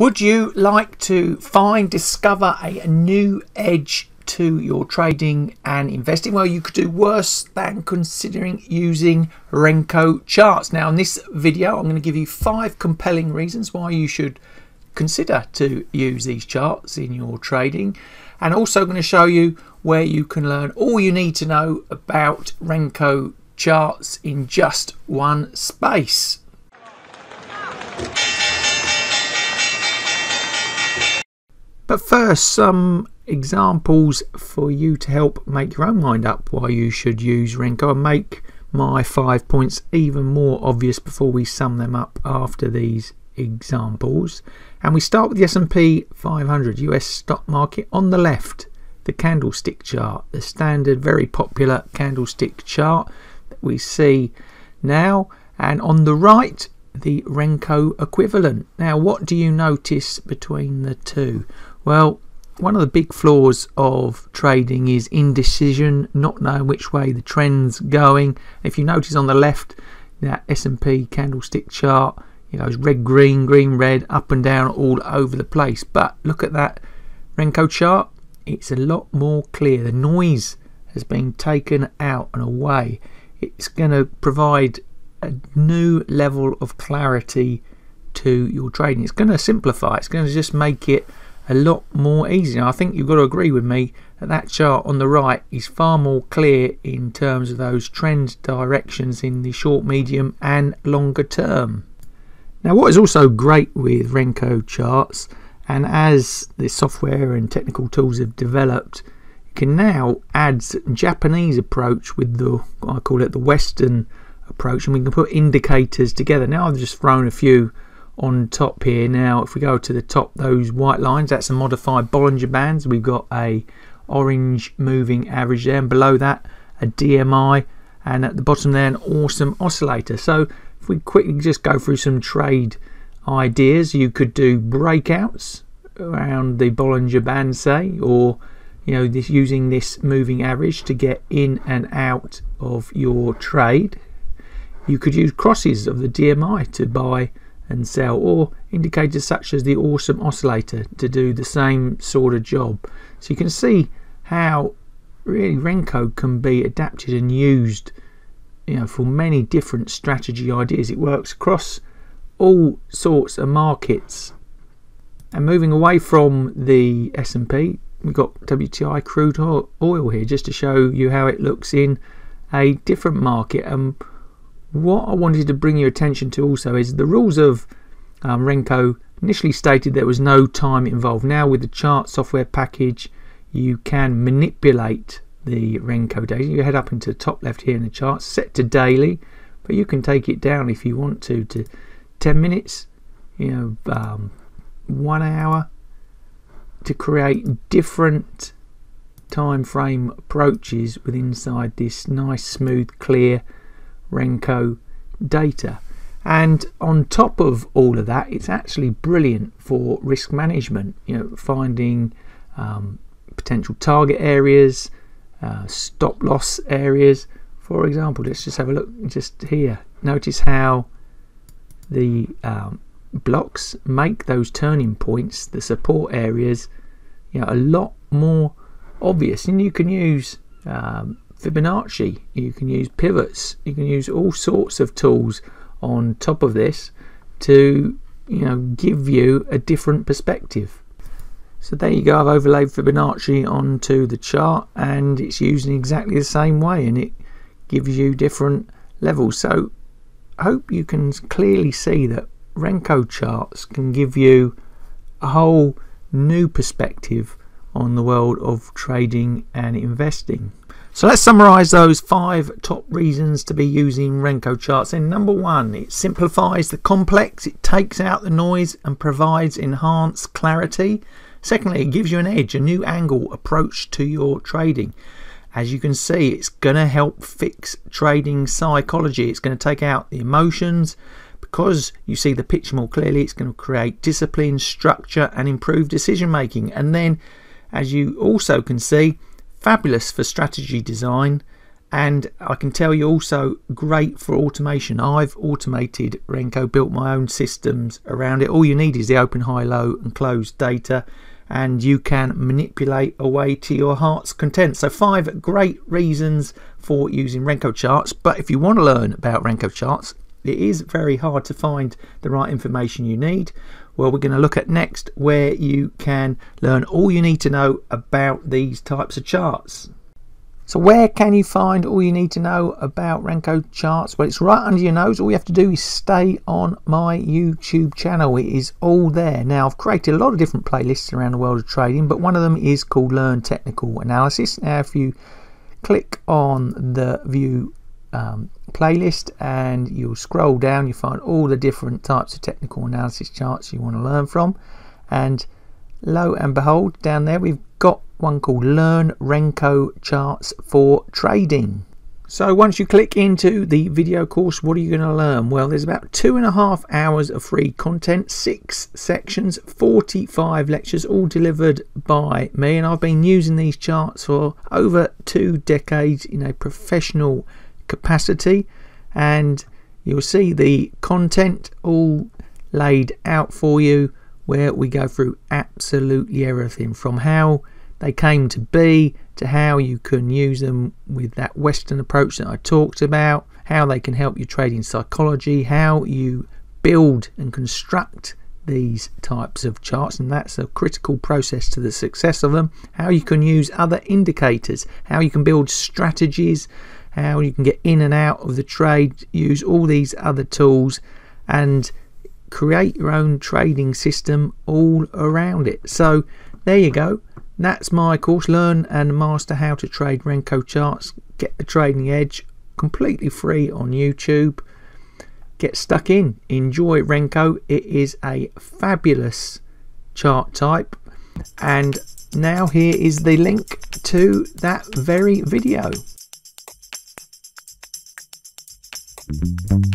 Would you like to find, discover a new edge to your trading and investing? Well, you could do worse than considering using Renko charts. Now, in this video, I'm going to give you five compelling reasons why you should consider to use these charts in your trading and also going to show you where you can learn all you need to know about Renko charts in just one space. But first, some examples for you to help make your own mind up why you should use Renko and make my five points even more obvious before we sum them up after these examples. And we start with the S&P 500 US stock market on the left, the candlestick chart, the standard very popular candlestick chart that we see now. And on the right, the Renko equivalent. Now, what do you notice between the two? Well, one of the big flaws of trading is indecision, not knowing which way the trend's going. If you notice on the left, that S&P candlestick chart, you know, it's red, green, green, red, up and down all over the place. But look at that Renko chart. It's a lot more clear. The noise has been taken out and away. It's going to provide a new level of clarity to your trading. It's going to simplify. It's going to just make it a lot more easy. I think you've got to agree with me that that chart on the right is far more clear in terms of those trend directions in the short, medium and longer term. Now what is also great with Renko charts and as the software and technical tools have developed you can now add Japanese approach with the I call it the Western approach and we can put indicators together. Now I've just thrown a few on top here. Now if we go to the top those white lines that's a modified Bollinger Bands. We've got a orange moving average there and below that a DMI and at the bottom there an awesome oscillator. So if we quickly just go through some trade ideas you could do breakouts around the Bollinger Band say or you know this using this moving average to get in and out of your trade. You could use crosses of the DMI to buy and sell or indicators such as the awesome oscillator to do the same sort of job. So you can see how really Renko can be adapted and used you know for many different strategy ideas. It works across all sorts of markets. And moving away from the S&P we've got WTI crude oil here just to show you how it looks in a different market. And what I wanted to bring your attention to also is the rules of um, Renko initially stated there was no time involved. Now with the chart software package you can manipulate the Renko data. You head up into the top left here in the chart, set to daily, but you can take it down if you want to to 10 minutes, you know, um, one hour to create different time frame approaches with inside this nice smooth clear Renko data. And on top of all of that, it's actually brilliant for risk management, you know, finding um, potential target areas, uh, stop loss areas. For example, let's just have a look just here. Notice how the um, blocks make those turning points, the support areas, you know, a lot more obvious. And you can use um, Fibonacci, you can use pivots, you can use all sorts of tools on top of this to you know give you a different perspective. So there you go, I've overlaid Fibonacci onto the chart and it's used in exactly the same way and it gives you different levels. So I hope you can clearly see that Renko charts can give you a whole new perspective on the world of trading and investing. So let's summarize those five top reasons to be using Renko charts. In number one, it simplifies the complex, it takes out the noise and provides enhanced clarity. Secondly, it gives you an edge, a new angle approach to your trading. As you can see, it's going to help fix trading psychology. It's going to take out the emotions. Because you see the picture more clearly, it's going to create discipline, structure, and improve decision making. And then, as you also can see, fabulous for strategy design and I can tell you also great for automation. I've automated Renko, built my own systems around it. All you need is the open, high, low, and closed data, and you can manipulate away to your heart's content. So, five great reasons for using Renko charts. But if you want to learn about Renko charts, it is very hard to find the right information you need. Well, we're going to look at next where you can learn all you need to know about these types of charts. So where can you find all you need to know about Renko charts? Well, it's right under your nose. All you have to do is stay on my YouTube channel. It is all there. Now, I've created a lot of different playlists around the world of trading, but one of them is called Learn Technical Analysis. Now, if you click on the view um, playlist and you'll scroll down, you find all the different types of technical analysis charts you want to learn from. And lo and behold, down there we've got one called Learn Renko Charts for Trading. So once you click into the video course, what are you going to learn? Well, there's about two and a half hours of free content, six sections, 45 lectures, all delivered by me. And I've been using these charts for over two decades in a professional capacity. And you'll see the content all laid out for you where we go through absolutely everything from how they came to be to how you can use them with that Western approach that I talked about, how they can help you trading psychology, how you build and construct these types of charts, and that's a critical process to the success of them. How you can use other indicators, how you can build strategies, how you can get in and out of the trade, use all these other tools, and create your own trading system all around it. So there you go. That's my course. Learn and master how to trade Renko charts. Get the trading edge completely free on YouTube. Get stuck in. Enjoy Renko. It is a fabulous chart type. And now here is the link to that very video. Thank you.